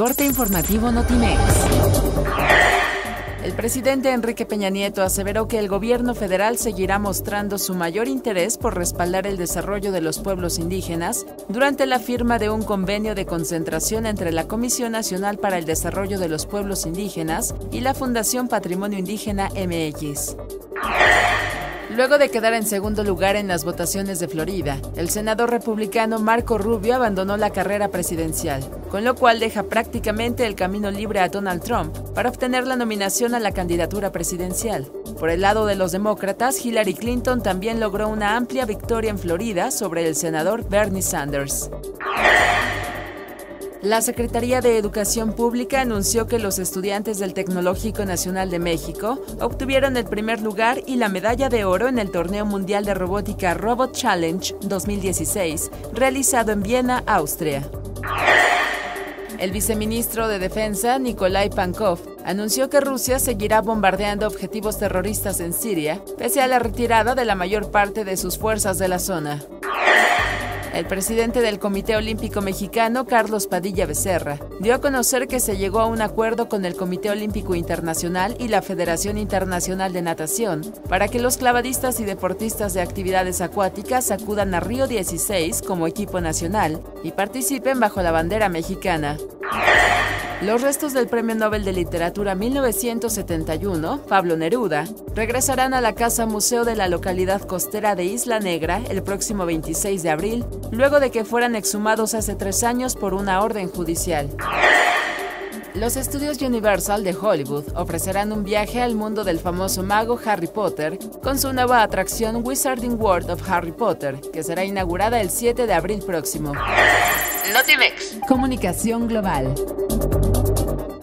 corte informativo Notimex. El presidente Enrique Peña Nieto aseveró que el gobierno federal seguirá mostrando su mayor interés por respaldar el desarrollo de los pueblos indígenas durante la firma de un convenio de concentración entre la Comisión Nacional para el Desarrollo de los Pueblos Indígenas y la Fundación Patrimonio Indígena MX. Luego de quedar en segundo lugar en las votaciones de Florida, el senador republicano Marco Rubio abandonó la carrera presidencial, con lo cual deja prácticamente el camino libre a Donald Trump para obtener la nominación a la candidatura presidencial. Por el lado de los demócratas, Hillary Clinton también logró una amplia victoria en Florida sobre el senador Bernie Sanders. La Secretaría de Educación Pública anunció que los estudiantes del Tecnológico Nacional de México obtuvieron el primer lugar y la medalla de oro en el Torneo Mundial de Robótica Robot Challenge 2016, realizado en Viena, Austria. El viceministro de Defensa, Nikolai Pankov, anunció que Rusia seguirá bombardeando objetivos terroristas en Siria, pese a la retirada de la mayor parte de sus fuerzas de la zona. El presidente del Comité Olímpico Mexicano, Carlos Padilla Becerra, dio a conocer que se llegó a un acuerdo con el Comité Olímpico Internacional y la Federación Internacional de Natación para que los clavadistas y deportistas de actividades acuáticas acudan a Río 16 como equipo nacional y participen bajo la bandera mexicana. Los restos del Premio Nobel de Literatura 1971, Pablo Neruda, regresarán a la Casa Museo de la localidad costera de Isla Negra el próximo 26 de abril, luego de que fueran exhumados hace tres años por una orden judicial. Los estudios Universal de Hollywood ofrecerán un viaje al mundo del famoso mago Harry Potter con su nueva atracción Wizarding World of Harry Potter, que será inaugurada el 7 de abril próximo. Notimex. Comunicación Global.